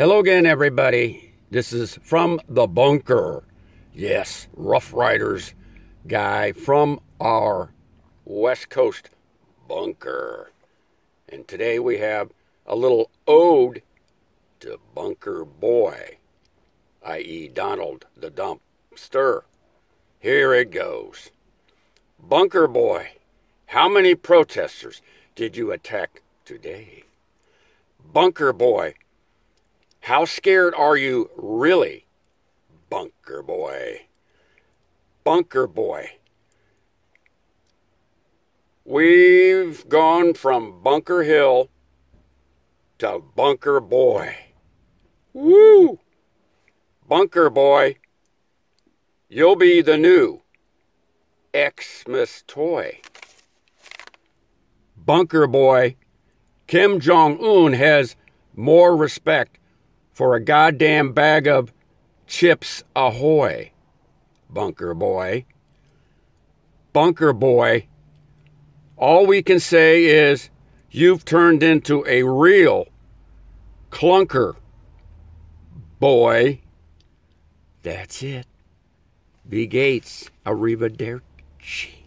Hello again, everybody. This is from the bunker. Yes, Rough Riders guy from our West Coast bunker. And today we have a little ode to Bunker Boy, i.e., Donald the Dumpster. Here it goes. Bunker Boy, how many protesters did you attack today? Bunker Boy, how scared are you really? Bunker Boy. Bunker Boy. We've gone from Bunker Hill to Bunker Boy. Woo! Bunker Boy, you'll be the new Xmas toy. Bunker Boy, Kim Jong un has more respect for a goddamn bag of chips ahoy. Bunker Boy. Bunker Boy, all we can say is you've turned into a real clunker boy. That's it. B. Gates, arrivederci.